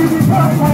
This is